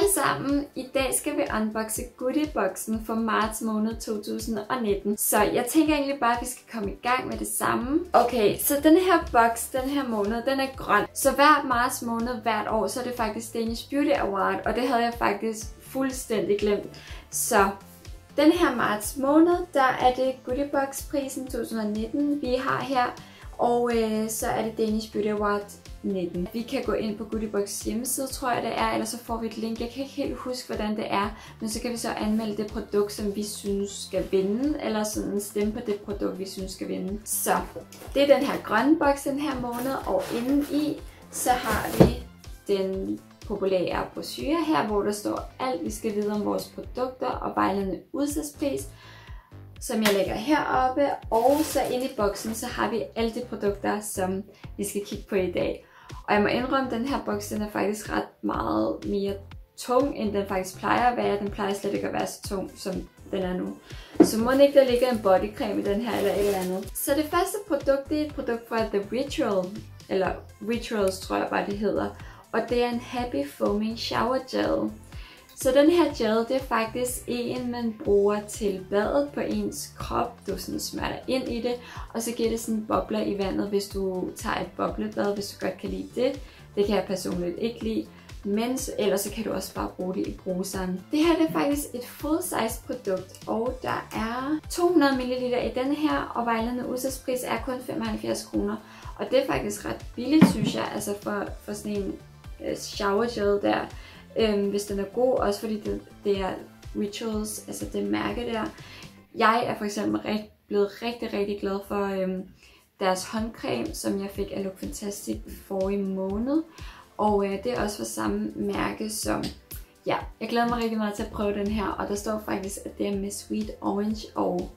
alle sammen, i dag skal vi unboxe goodieboxen for marts måned 2019. Så jeg tænker egentlig bare, at vi skal komme i gang med det samme. Okay, så den her box, den her måned, den er grøn. Så hver marts måned, hvert år, så er det faktisk Danish Beauty Award, og det havde jeg faktisk fuldstændig glemt. Så den her marts måned, der er det Goodiebox prisen 2019, vi har her. Og øh, så er det Danish Beauty Award 19. Vi kan gå ind på Goodiebox hjemmeside, tror jeg det er, eller så får vi et link. Jeg kan ikke helt huske, hvordan det er, men så kan vi så anmelde det produkt, som vi synes skal vinde, eller sådan stemme på det produkt, vi synes skal vinde. Så det er den her grønne boks den her måned, og inden i, så har vi den populære brochure her, hvor der står alt, vi skal vide om vores produkter og vejledende udsalgspris, som jeg lægger heroppe. Og så inde i boksen, så har vi alle de produkter, som vi skal kigge på i dag. Og jeg må indrømme, at den her boks den er faktisk ret meget mere tung, end den faktisk plejer at være. Den plejer slet ikke at være så tung, som den er nu. Så må ikke der ligger en bodycreme i den her eller et eller andet. Så det første produkt, det er et produkt fra The Ritual, eller Rituals tror jeg bare det hedder. Og det er en Happy Foaming Shower Gel. Så den her gel, det er faktisk en, man bruger til badet på ens krop. Du sådan smørter ind i det, og så giver det sådan bobler i vandet, hvis du tager et boblebad, hvis du godt kan lide det. Det kan jeg personligt ikke lide. Men ellers så kan du også bare bruge det i bruseren. Det her det er faktisk et full size produkt, og der er 200 ml i denne her, og vejledende udsalgspris er kun 75 kroner. Og det er faktisk ret billigt, synes jeg, altså for, for sådan en øh, shower gel der øhm, hvis den er god, også fordi det, det er Rituals, altså det mærke der. Jeg er for eksempel rigt, blevet rigtig, rigtig glad for øhm, deres håndcreme, som jeg fik af Look Fantastic for i måned. Og øh, det er også for samme mærke som, ja, jeg glæder mig rigtig meget til at prøve den her. Og der står faktisk, at det er med Sweet Orange og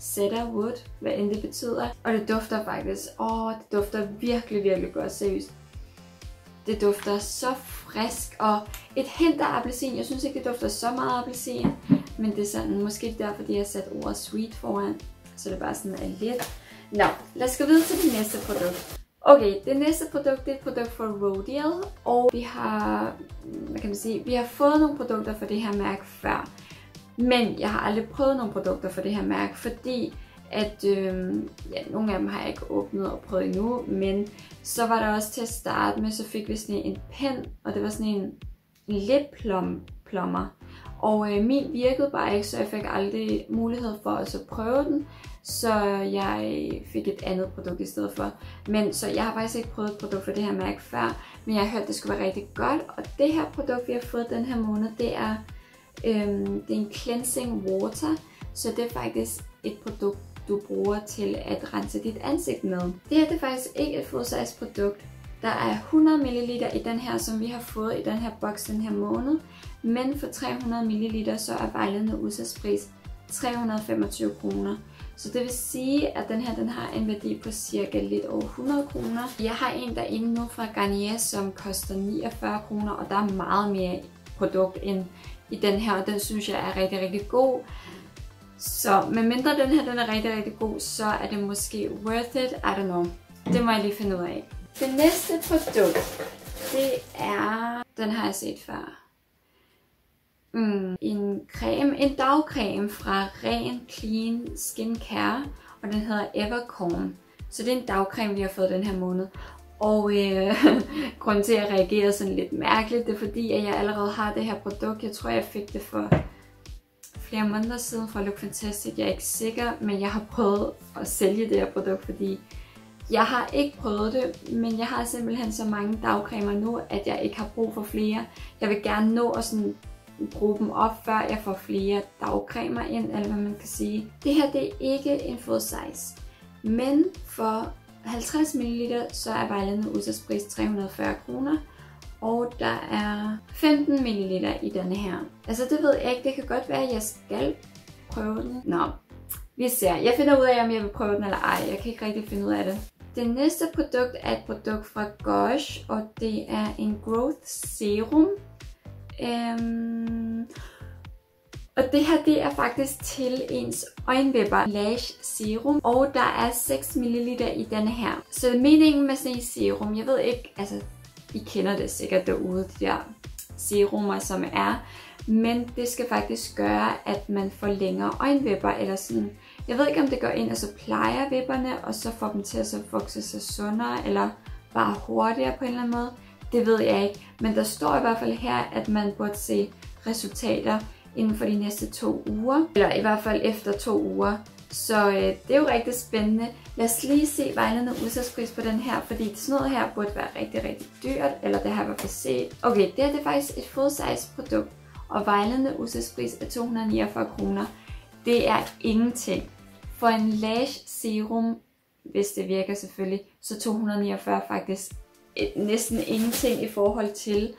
Cedarwood, hvad end det betyder. Og det dufter faktisk, åh, det dufter virkelig, virkelig godt, seriøst. Det dufter så frisk og et hint af appelsin. Jeg synes ikke, det dufter så meget appelsin, men det er sådan, måske derfor, de har sat ordet sweet foran, så det bare sådan er lidt. Nå, lad os gå videre til det næste produkt. Okay, det næste produkt det er et produkt fra Rodial, og vi har, mm, hvad kan man sige, vi har fået nogle produkter fra det her mærke før. Men jeg har aldrig prøvet nogle produkter fra det her mærke, fordi at øh, ja, nogle af dem har jeg ikke åbnet og prøvet endnu, men så var der også til at starte med, så fik vi sådan en pen, og det var sådan en lipplommer. Og øh, min virkede bare ikke, så jeg fik aldrig mulighed for at så prøve den, så jeg fik et andet produkt i stedet for. Men så jeg har faktisk ikke prøvet et produkt for det her mærke før, men jeg har hørt, at det skulle være rigtig godt. Og det her produkt, vi har fået den her måned, det er, øh, det er en cleansing water, så det er faktisk et produkt, du bruger til at rense dit ansigt med. Det her det er faktisk ikke et full size produkt. Der er 100 ml i den her, som vi har fået i den her boks den her måned. Men for 300 ml så er vejledende udsalgspris 325 kroner. Så det vil sige, at den her den har en værdi på cirka lidt over 100 kroner. Jeg har en derinde nu fra Garnier, som koster 49 kroner, og der er meget mere produkt end i den her, og den synes jeg er rigtig, rigtig god. Så medmindre den her den er rigtig, rigtig god, så er det måske worth it. I don't know. Det må jeg lige finde ud af. Det næste produkt, det er... Den har jeg set før. Mm, en creme, en dagcreme fra Ren Clean Skincare, og den hedder Evercorn. Så det er en dagcreme, vi har fået den her måned. Og øh, grunden til, at jeg reagerer sådan lidt mærkeligt, det er fordi, at jeg allerede har det her produkt. Jeg tror, jeg fik det for flere måneder siden fra Look Fantastic. Jeg er ikke sikker, men jeg har prøvet at sælge det her produkt, fordi jeg har ikke prøvet det, men jeg har simpelthen så mange dagcremer nu, at jeg ikke har brug for flere. Jeg vil gerne nå at sådan bruge dem op, før jeg får flere dagcremer ind, eller hvad man kan sige. Det her det er ikke en full size, men for 50 ml så er vejledende udsalgspris 340 kroner, og der er 15 ml i denne her. Altså det ved jeg ikke, det kan godt være, at jeg skal prøve den. Nå, vi ser. Jeg finder ud af, om jeg vil prøve den eller ej. Jeg kan ikke rigtig finde ud af det. Det næste produkt er et produkt fra Gosh, og det er en Growth Serum. Øhm, og det her, det er faktisk til ens øjenvipper Lash Serum, og der er 6 ml i denne her. Så meningen med sådan en serum, jeg ved ikke, altså i kender det sikkert derude, de der serumer, som er. Men det skal faktisk gøre, at man får længere øjenvipper, eller sådan. Jeg ved ikke, om det går ind og så plejer vipperne, og så får dem til at så vokse sig sundere, eller bare hurtigere på en eller anden måde. Det ved jeg ikke. Men der står i hvert fald her, at man burde se resultater inden for de næste to uger. Eller i hvert fald efter to uger. Så øh, det er jo rigtig spændende. Lad os lige se vejledende udsalgspris på den her, fordi sådan noget her burde være rigtig, rigtig dyrt, eller det har jeg i hvert fald set. Okay, det her det er faktisk et full size produkt, og vejledende udsalgspris er 249 kroner. Det er ingenting. For en lash serum, hvis det virker selvfølgelig, så 249 faktisk næsten ingenting i forhold til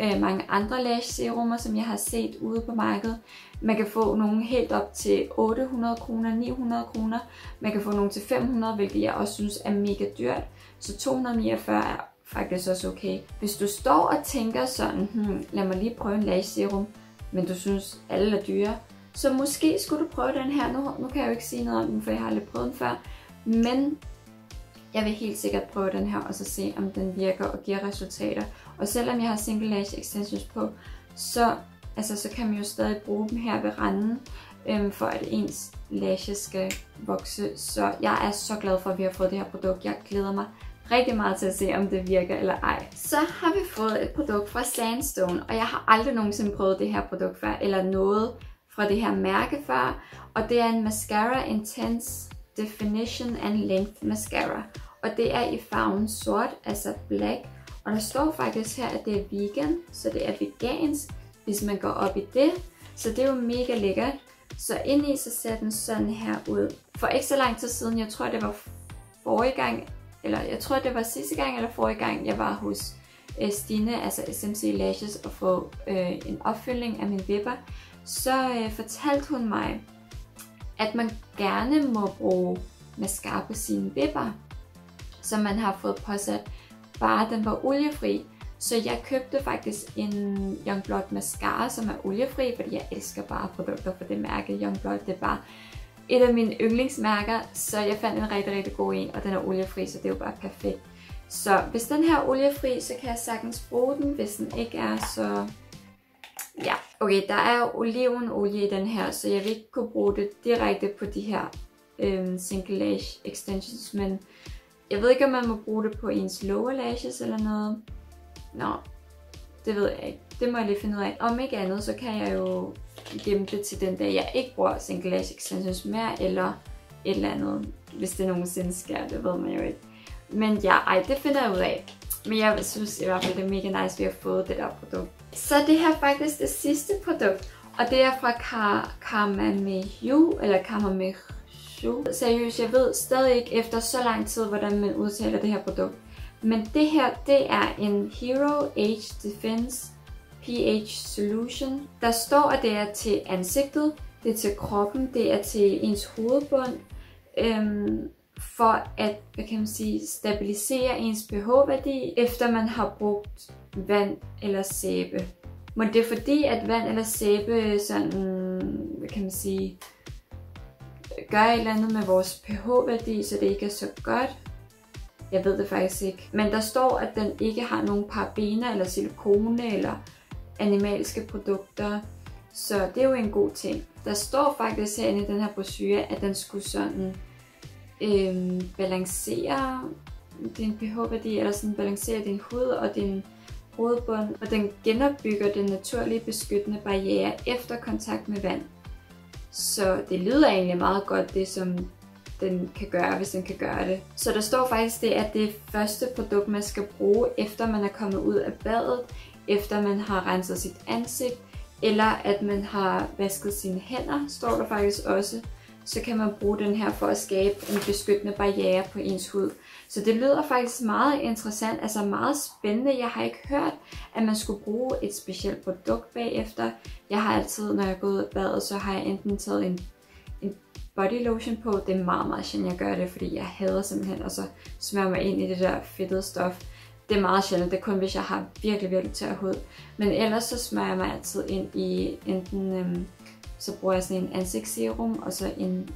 øh, mange andre lash serumer, som jeg har set ude på markedet. Man kan få nogle helt op til 800 kroner, 900 kroner. Man kan få nogle til 500, hvilket jeg også synes er mega dyrt. Så 249 er faktisk også okay. Hvis du står og tænker sådan, hmm, lad mig lige prøve en lash serum, men du synes alle er dyre, så måske skulle du prøve den her. Nu, nu kan jeg jo ikke sige noget om den, for jeg har aldrig prøvet den før. Men jeg vil helt sikkert prøve den her, og så se, om den virker og giver resultater. Og selvom jeg har single lash extensions på, så, altså, så kan man jo stadig bruge dem her ved randen, øhm, for at ens lashes skal vokse. Så jeg er så glad for, at vi har fået det her produkt. Jeg glæder mig rigtig meget til at se, om det virker eller ej. Så har vi fået et produkt fra Sandstone, og jeg har aldrig nogensinde prøvet det her produkt før, eller noget fra det her mærke før. Og det er en Mascara Intense Definition and Length Mascara. Og det er i farven sort, altså black. Og der står faktisk her, at det er vegan, så det er vegansk, hvis man går op i det. Så det er jo mega lækkert. Så ind i så ser den sådan her ud. For ikke så lang tid siden, jeg tror det var forrige gang, eller jeg tror det var sidste gang eller forrige gang, jeg var hos øh, Stine, altså SMC Lashes, og få øh, en opfølgning af min vipper, så øh, fortalte hun mig, at man gerne må bruge mascara på sine vipper, som man har fået påsat, bare den var oliefri. Så jeg købte faktisk en Youngblood mascara, som er oliefri, fordi jeg elsker bare produkter fra det mærke. Youngblood, det er bare et af mine yndlingsmærker, så jeg fandt en rigtig, rigtig god en, og den er oliefri, så det er jo bare perfekt. Så hvis den her er oliefri, så kan jeg sagtens bruge den. Hvis den ikke er, så Ja, okay, der er olivenolie i den her, så jeg vil ikke kunne bruge det direkte på de her øhm, single lash extensions, men jeg ved ikke, om man må bruge det på ens lower lashes eller noget. Nå, det ved jeg ikke. Det må jeg lige finde ud af. Om ikke andet, så kan jeg jo gemme det til den dag, jeg ikke bruger single lash extensions mere, eller et eller andet, hvis det nogensinde sker, det ved man jo ikke. Men ja, ej, det finder jeg ud af. Men jeg synes i hvert fald, det er mega nice, at vi har fået det der produkt. Så det her er faktisk det sidste produkt, og det er fra Car Carmamehu, eller Carmamehu. Seriøst, jeg ved stadig ikke efter så lang tid, hvordan man udtaler det her produkt. Men det her, det er en Hero Age Defense pH Solution. Der står, at det er til ansigtet, det er til kroppen, det er til ens hovedbund, øhm, for at hvad kan man sige, stabilisere ens pH-værdi, efter man har brugt vand eller sæbe. Men det er fordi, at vand eller sæbe sådan, hvad kan man sige, gør et eller andet med vores pH-værdi, så det ikke er så godt. Jeg ved det faktisk ikke. Men der står, at den ikke har nogen parabener eller silikone eller animalske produkter. Så det er jo en god ting. Der står faktisk herinde i den her brochure, at den skulle sådan øh, balancere din pH-værdi, eller sådan balancere din hud og din hovedbund, og den genopbygger den naturlige beskyttende barriere efter kontakt med vand. Så det lyder egentlig meget godt, det som den kan gøre, hvis den kan gøre det. Så der står faktisk det, at det første produkt, man skal bruge, efter man er kommet ud af badet, efter man har renset sit ansigt, eller at man har vasket sine hænder, står der faktisk også så kan man bruge den her for at skabe en beskyttende barriere på ens hud. Så det lyder faktisk meget interessant, altså meget spændende. Jeg har ikke hørt, at man skulle bruge et specielt produkt bagefter. Jeg har altid, når jeg går ud af badet, så har jeg enten taget en, en body lotion på. Det er meget, meget sjældent, jeg gør det, fordi jeg hader simpelthen og så smører mig ind i det der fedtede stof. Det er meget sjældent, det er kun hvis jeg har virkelig, virkelig tør hud. Men ellers så smører jeg mig altid ind i enten øhm, så bruger jeg sådan en ansigtsserum og så en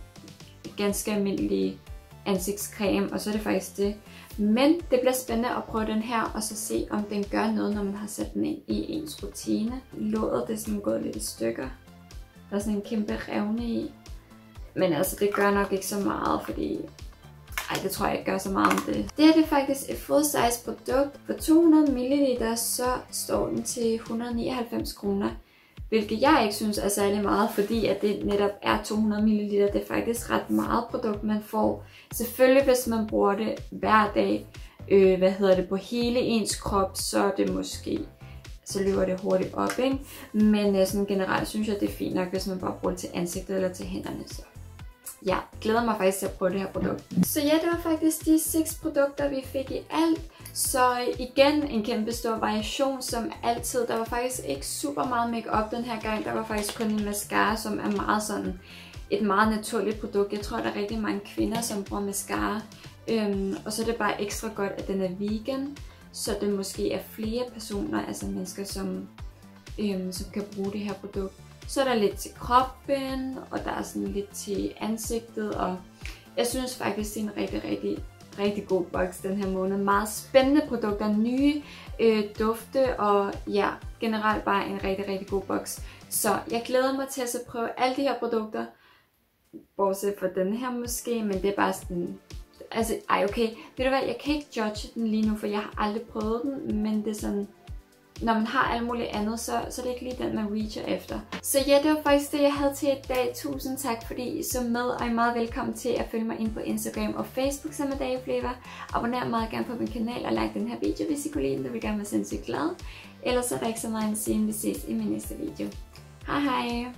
ganske almindelig ansigtscreme, og så er det faktisk det. Men det bliver spændende at prøve den her, og så se, om den gør noget, når man har sat den ind i ens rutine. Låget det er sådan gået lidt i stykker. Der er sådan en kæmpe revne i. Men altså, det gør nok ikke så meget, fordi... Ej, det tror jeg ikke gør så meget om det. Det her det er faktisk et full size produkt. For 200 ml, så står den til 199 kroner. Hvilket jeg ikke synes er særlig meget, fordi at det netop er 200 ml. Det er faktisk ret meget produkt, man får. Selvfølgelig, hvis man bruger det hver dag, øh, hvad hedder det, på hele ens krop, så er det måske så løber det hurtigt op, ikke? Men øh, sådan generelt synes jeg, det er fint nok, hvis man bare bruger det til ansigtet eller til hænderne. Så ja, glæder mig faktisk til at prøve det her produkt. Så ja, det var faktisk de seks produkter, vi fik i alt. Så igen en kæmpe stor variation som altid. Der var faktisk ikke super meget makeup den her gang. Der var faktisk kun en mascara, som er meget sådan et meget naturligt produkt. Jeg tror, der er rigtig mange kvinder, som bruger mascara. Øhm, og så er det bare ekstra godt, at den er vegan. Så det måske er flere personer, altså mennesker, som, øhm, som kan bruge det her produkt. Så er der lidt til kroppen, og der er sådan lidt til ansigtet, og jeg synes faktisk, det er en rigtig, rigtig, rigtig god boks den her måned. Meget spændende produkter, nye øh, dufte, og ja, generelt bare en rigtig, rigtig god boks. Så jeg glæder mig til at så prøve alle de her produkter, bortset fra den her måske, men det er bare sådan, altså, ej okay, ved du hvad, jeg kan ikke judge den lige nu, for jeg har aldrig prøvet den, men det er sådan, når man har alt muligt andet, så, så det er ikke lige den, man reacher efter. Så ja, det var faktisk det, jeg havde til i dag. Tusind tak, fordi I så med, og I er meget velkommen til at følge mig ind på Instagram og Facebook som er Dageflavor. Abonner meget gerne på min kanal og like den her video, hvis I kunne lide den. Det vil gerne være sindssygt glad. Ellers er der ikke så meget at sige, vi ses i min næste video. Hej hej!